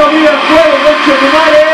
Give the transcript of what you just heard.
Autonomia, fuego, noche, do maré.